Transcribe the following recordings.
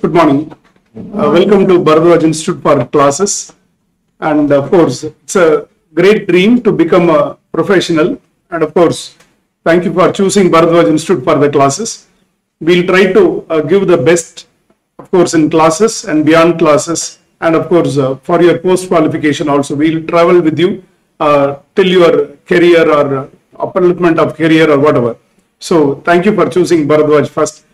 Good morning. Uh, welcome to Bharadwaj Institute for classes. And of course, it's a great dream to become a professional. And of course, thank you for choosing Bharadwaj Institute for the classes. We'll try to uh, give the best, of course, in classes and beyond classes. And of course, uh, for your post qualification also, we'll travel with you uh, till your career or uh, of career or whatever. So thank you for choosing Bharadwaj first.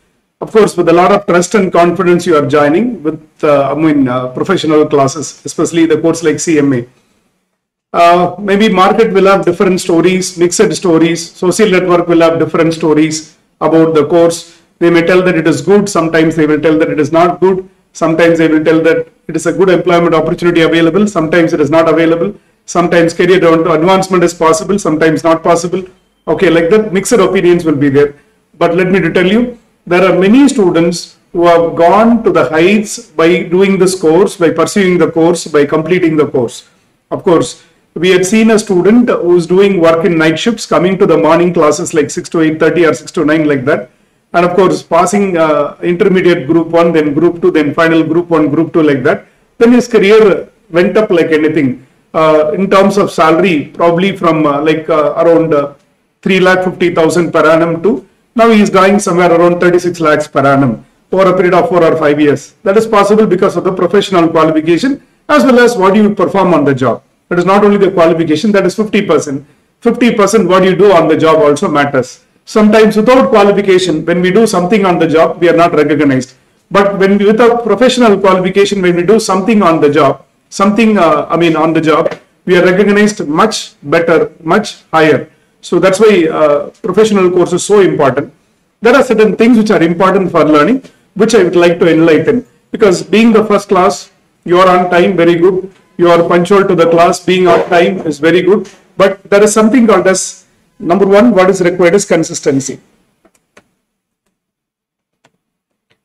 Of course, with a lot of trust and confidence, you are joining with, uh, I mean, uh, professional classes, especially the course like CMA. Uh, maybe market will have different stories, mixed stories. Social network will have different stories about the course. They may tell that it is good. Sometimes they will tell that it is not good. Sometimes they will tell that it is a good employment opportunity available. Sometimes it is not available. Sometimes career advancement is possible. Sometimes not possible. Okay, like that, mixed opinions will be there. But let me tell you, there are many students who have gone to the heights by doing this course, by pursuing the course, by completing the course. Of course, we had seen a student who's doing work in night shifts coming to the morning classes like 6 to 8.30 or 6 to 9 like that. And of course, passing uh, intermediate group 1, then group 2, then final group 1, group 2 like that. Then his career went up like anything. Uh, in terms of salary, probably from uh, like uh, around uh, 3 lakh 50,000 per annum to now he is drawing somewhere around 36 lakhs per annum over a period of 4 or 5 years. That is possible because of the professional qualification as well as what you perform on the job. That is not only the qualification, that is 50%. 50% what you do on the job also matters. Sometimes without qualification, when we do something on the job, we are not recognized. But when we, with a professional qualification, when we do something on the job, something, uh, I mean, on the job, we are recognized much better, much higher. So that's why uh, professional course is so important. There are certain things which are important for learning, which I would like to enlighten. Because being the first class, you are on time, very good. You are punctual to the class, being on time is very good. But there is something called as number one, what is required is consistency.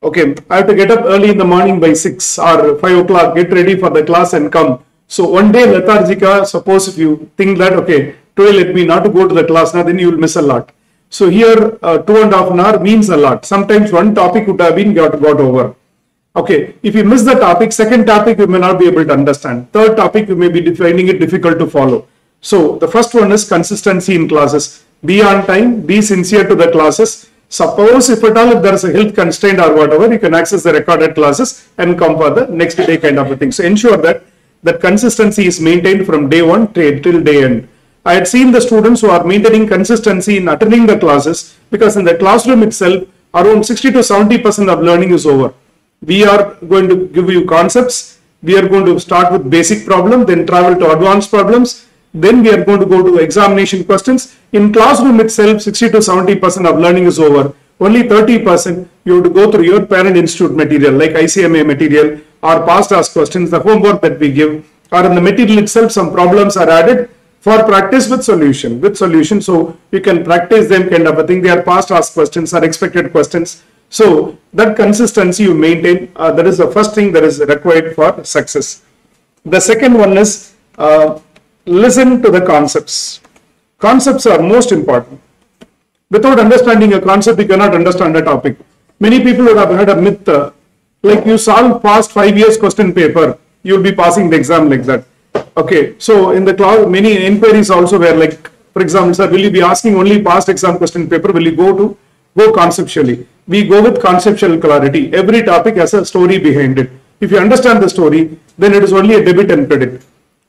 Okay, I have to get up early in the morning by 6 or 5 o'clock, get ready for the class and come. So one day lethargica, suppose if you think that, okay, today let me not to go to the class now, then you will miss a lot. So here, uh, two and a half an hour means a lot. Sometimes one topic would have been got, got over. Okay, if you miss the topic, second topic you may not be able to understand. Third topic you may be finding it difficult to follow. So the first one is consistency in classes. Be on time, be sincere to the classes. Suppose if at all if there is a health constraint or whatever, you can access the recorded classes and come for the next day kind of a thing. So ensure that that consistency is maintained from day one till day end. I had seen the students who are maintaining consistency in attending the classes because in the classroom itself, around 60 to 70% of learning is over. We are going to give you concepts. We are going to start with basic problem, then travel to advanced problems. Then we are going to go to examination questions. In classroom itself, 60 to 70% of learning is over. Only 30% you have to go through your parent institute material like ICMA material or past asked questions, the homework that we give or in the material itself some problems are added for practice with solution with solution. So you can practice them kind of a thing. They are past asked questions are expected questions. So that consistency you maintain uh, that is the first thing that is required for success. The second one is uh, listen to the concepts. Concepts are most important. Without understanding a concept you cannot understand a topic. Many people would have had a myth uh, like you solve past five years question paper you will be passing the exam like that Okay, so in the cloud, many inquiries also were like, for example, sir, will you be asking only past exam question paper? Will you go to go conceptually? We go with conceptual clarity. Every topic has a story behind it. If you understand the story, then it is only a debit and credit.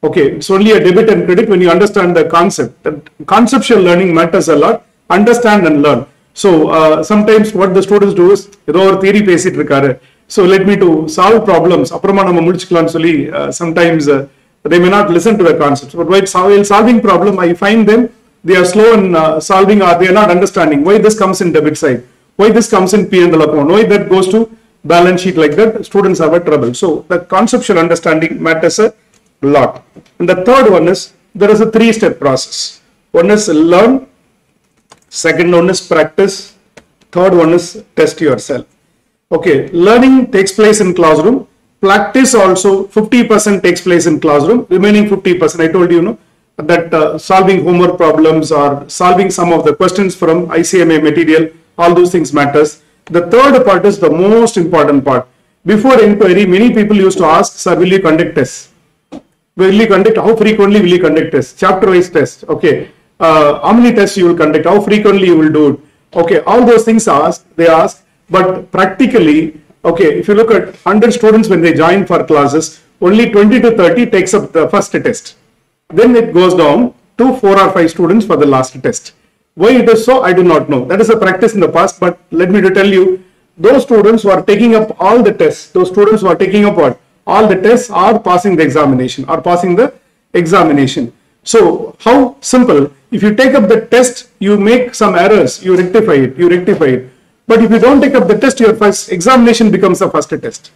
Okay, it's only a debit and credit when you understand the concept. The conceptual learning matters a lot. Understand and learn. So uh, sometimes what the students do is ஏதோ ஒரு theory பேசிட்டு இருக்காரு so let me to solve problems அப்புறமா நம்ம முடிச்சுக்கலாம்னு சொல்லி uh, sometimes uh, they may not listen to the concepts. But while solving problem, I find them they are slow in uh, solving or they are not understanding why this comes in debit side, why this comes in P and L account, why that goes to balance sheet like that. Students have a trouble. So the conceptual understanding matters a lot. And the third one is there is a three-step process. One is learn, second one is practice, third one is test yourself. Okay, learning takes place in classroom practice also 50% takes place in classroom remaining 50% i told you, know that uh, solving homework problems or solving some of the questions from icma material all those things matters the third part is the most important part Before inquiry, many people used to ask, sir, will you conduct tests? Will you conduct, how frequently will you conduct tests? Chapter-wise test, okay. Uh, how many tests you will conduct, how frequently you will do it. Okay, all those things ask, they ask, but practically, okay, if you look at 100 students when they join for classes, only 20 to 30 takes up the first test. Then it goes down to 4 or 5 students for the last test. Why it is so, I do not know. That is a practice in the past, but let me tell you, those students who are taking up all the tests, those students who are taking up what? All the tests are passing the examination, are passing the examination. So how simple, if you take up the test, you make some errors, you rectify it, you rectify it. But if you don't take up the test, your first examination becomes the first test.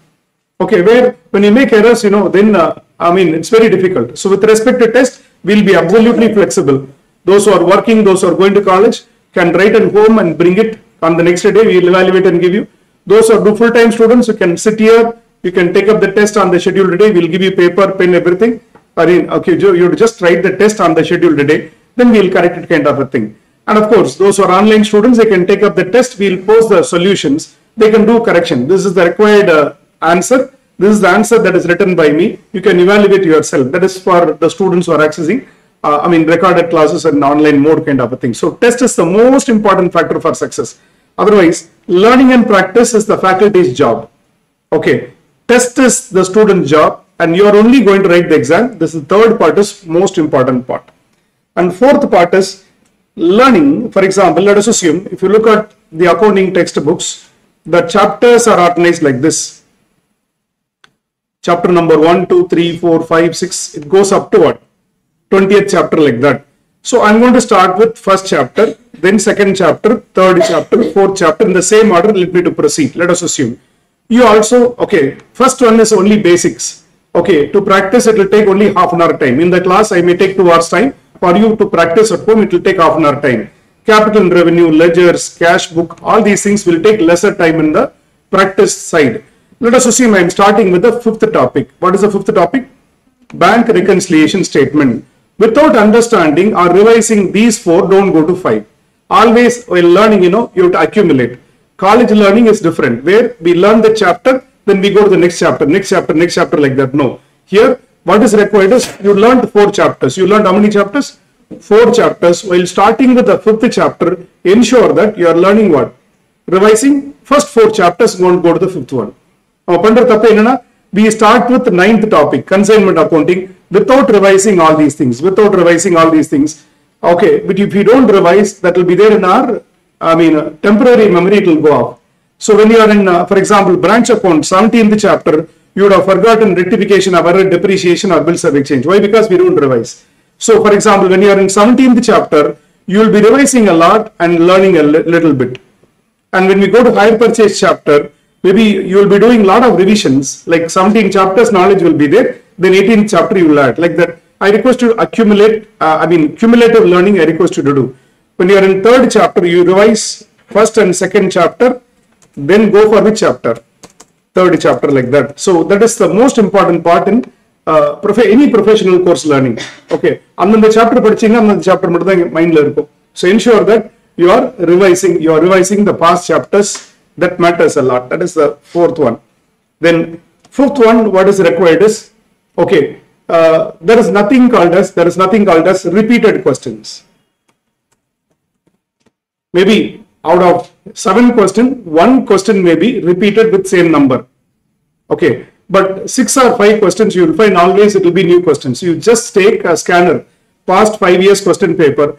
Okay, where when you make errors, you know, then, uh, I mean, it's very difficult. So with respect to test, we'll be absolutely flexible. Those who are working, those who are going to college can write at home and bring it on the next day. We'll evaluate and give you. Those who are full-time students, you can sit here, you can take up the test on the scheduled day. We'll give you paper, pen, everything. I mean, okay, you just write the test on the scheduled day, then we'll correct it kind of a thing. And of course, those who are online students, they can take up the test. We'll post the solutions. They can do correction. This is the required uh, answer. This is the answer that is written by me. You can evaluate yourself. That is for the students who are accessing, uh, I mean, recorded classes and online mode kind of a thing. So test is the most important factor for success. Otherwise, learning and practice is the faculty's job. Okay. Test is the student's job and you are only going to write the exam. This is the third part is most important part. And fourth part is learning. For example, let us assume if you look at the accounting textbooks, the chapters are organized like this chapter number 1, 2, 3, 4, 5, 6, it goes up to what? 20th chapter like that. So I'm going to start with first chapter, then second chapter, third chapter, fourth chapter in the same order. Let me to proceed. Let us assume. You also, okay, first one is only basics. Okay, to practice it will take only half an hour time. In the class I may take two hours time. For you to practice at home it will take half an hour time. Capital revenue, ledgers, cash book, all these things will take lesser time in the practice side. Let us assume I am starting with the fifth topic. What is the fifth topic? Bank reconciliation statement. Without understanding or revising these four, don't go to five. Always while learning, you know, you have to accumulate. College learning is different, where we learn the chapter, then we go to the next chapter, next chapter, next chapter like that. No. Here, what is required is you learned four chapters. You learned how many chapters? Four chapters. While starting with the fifth chapter, ensure that you are learning what? Revising first four chapters, won't go to the fifth one. Now, we start with the ninth topic, consignment accounting, without revising all these things. Without revising all these things. Okay, but if you don't revise, that will be there in our, I mean, temporary memory, it will go off. So when you are in, uh, for example, branch account, 17th chapter, you would have forgotten rectification of error depreciation or bills of exchange why? Because we don't revise. So for example when you are in 17th chapter you will be revising a lot and learning a little bit. And when we go to hire purchase chapter maybe you will be doing a lot of revisions like 17 chapters knowledge will be there then 18th chapter you will add. Like that i request you to accumulate uh, i mean cumulative learning i request you to do. When you are in third chapter you revise first and second chapter then go for which chapter third chapter like that so that is the most important part in uh, prof- any professional course learning okay அந்தந்த chapter படிச்சீங்கன்னா அந்தந்த chapter மட்டும் தான் மைண்ட்ல இருக்கும் so ensure that you are revising you are revising the past chapters that matters a lot that is the fourth one then fifth one what is required is okay uh, there is nothing called as there is nothing called as repeated questions maybe out of seven question one question may be repeated with same number okay but six or five questions you will find always it will be new questions. You just take a scanner past five years question paper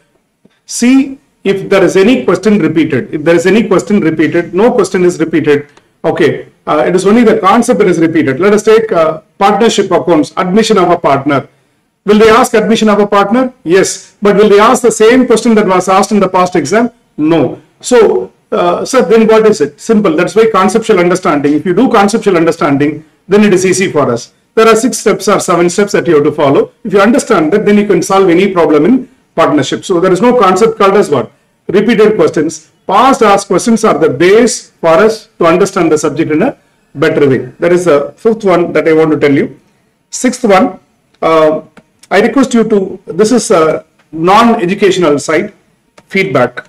see if there is any question repeated. If there is any question repeated no question is repeated. Okay uh, it is only the concept that is repeated. Let us take uh, partnership accounts admission of a partner. Will they ask admission of a partner? Yes but will they ask the same question that was asked in the past exam? No. So uh, so then what is it? Simple. That's why conceptual understanding. If you do conceptual understanding then it is easy for us. There are six steps or seven steps that you have to follow. If you understand that then you can solve any problem in partnership. So there is no concept called as what? Repeated questions. Past asked questions are the base for us to understand the subject in a better way. That is the fifth one that i want to tell you. Sixth one uh, i request you to this is a non-educational side feedback.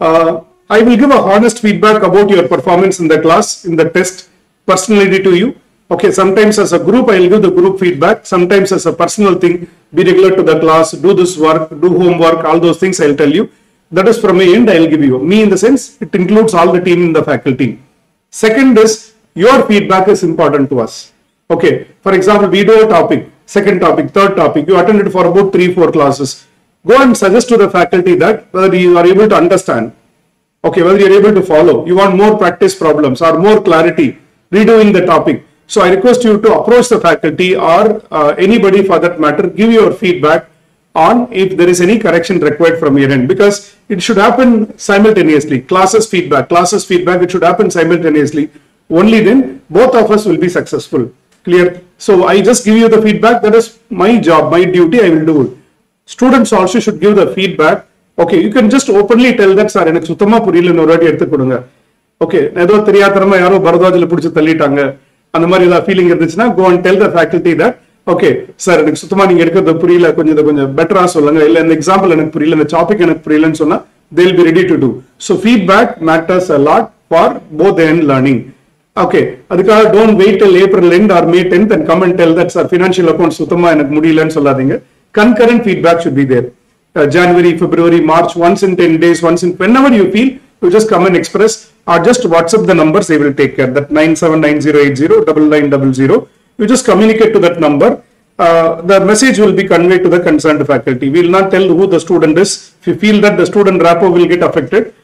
Uh, I will give a honest feedback about your performance in the class, in the test. personally to you. Okay, sometimes as a group, I'll give the group feedback. Sometimes as a personal thing, be regular to the class, do this work, do homework, all those things I'll tell you. That is from my end, I'll give you. Me in the sense, it includes all the team in the faculty. Second is, your feedback is important to us. Okay, for example, we do a topic, second topic, third topic, you attended for about three, four classes. Go and suggest to the faculty that whether you are able to understand, okay, whether you're able to follow, you want more practice problems or more clarity, redoing the topic. So I request you to approach the faculty or uh, anybody for that matter, give your feedback on if there is any correction required from your end because it should happen simultaneously. Classes feedback, classes feedback, it should happen simultaneously. Only then both of us will be successful. Clear? So I just give you the feedback. That is my job, my duty. I will do it. Students also should give the feedback. Okay you can just openly tell that sir எனக்கு சுத்தமா புரியலன்னு ஒரு வாட்டி எடுத்து கொடுங்க. Okay ஏதோ தெரியாதனமா யாரோ பரதாஜில் பிடிச்சி தள்ளிட்டாங்க. அந்த மாதிரி ஏதாவது ஃபீலிங் இருந்துச்சுன்னா go and tell the faculty that okay sir எனக்கு சுத்தமா நீங்க எடுக்கிறது புரியல கொஞ்சம் இதை கொஞ்சம் பெட்டரா சொல்லுங்க. இல்ல இந்த எக்ஸாம்பிள் எனக்கு புரியல இந்த டாபிக் எனக்கு புரியலன்னு சொன்னா they'll be ready to do so feedback matters a lot for both and learning okay அதுக்காக don't wait till April end or May tenth and come and tell that sir financial account சுத்தமா எனக்கு முடியலன்னு சொல்லாதீங்க. Concurrent feedback should be there uh, January, February, March, once in 10 days, once in whenever you feel, you just come and express or just WhatsApp the numbers, they will take care. That 9790809900. You just communicate to that number. Uh, the message will be conveyed to the concerned faculty. We will not tell who the student is. If you feel that the student rapport will get affected,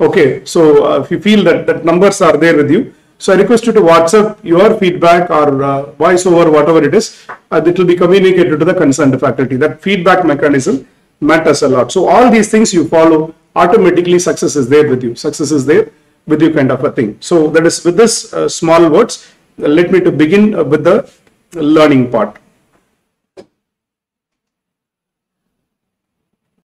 okay. So uh, if you feel that that numbers are there with you, so I request you to WhatsApp your feedback or uh, voice over whatever it is. Uh, it will be communicated to the concerned faculty. That feedback mechanism matters a lot. So all these things you follow, automatically success is there with you. Success is there with you kind of a thing. So that is with this uh, small words, let me to begin uh, with the learning part.